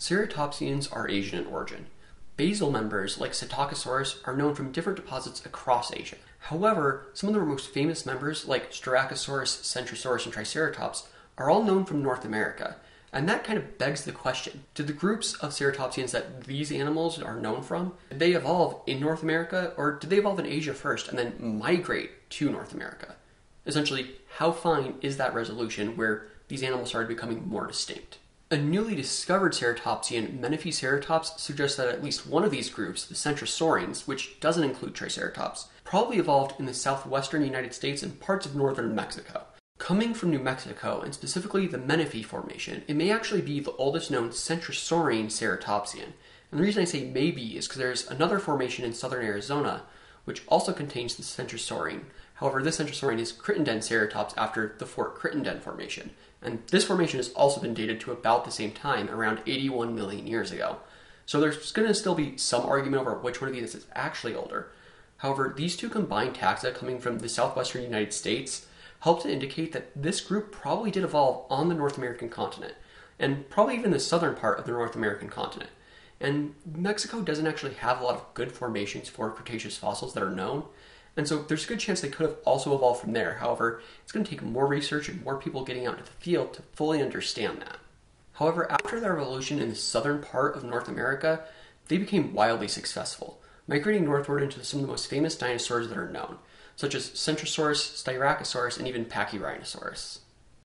Ceratopsians are Asian in origin. Basal members like Psittacosaurus are known from different deposits across Asia. However, some of the most famous members like Styracosaurus, Centrosaurus, and Triceratops are all known from North America. And that kind of begs the question did the groups of ceratopsians that these animals are known from, did they evolve in North America or did they evolve in Asia first and then migrate to North America? Essentially, how fine is that resolution where these animals started becoming more distinct? A newly discovered ceratopsian, Menefeeceratops, suggests that at least one of these groups, the Centrosaurines, which doesn't include Triceratops, probably evolved in the southwestern United States and parts of northern Mexico. Coming from New Mexico, and specifically the Menefee Formation, it may actually be the oldest known Centrosaurine ceratopsian. And the reason I say maybe is because there's another formation in southern Arizona which also contains the Centrosaurine. However, this Centrosaurine is Crittendenceratops after the Fort Crittenden Formation, and this formation has also been dated to about the same time, around 81 million years ago. So there's going to still be some argument over which one of these is actually older. However, these two combined taxa coming from the southwestern United States help to indicate that this group probably did evolve on the North American continent, and probably even the southern part of the North American continent. And Mexico doesn't actually have a lot of good formations for Cretaceous fossils that are known, and so there's a good chance they could have also evolved from there. However, it's going to take more research and more people getting out into the field to fully understand that. However, after their evolution in the southern part of North America, they became wildly successful, migrating northward into some of the most famous dinosaurs that are known, such as Centrosaurus, Styracosaurus, and even Pachyrhinosaurus.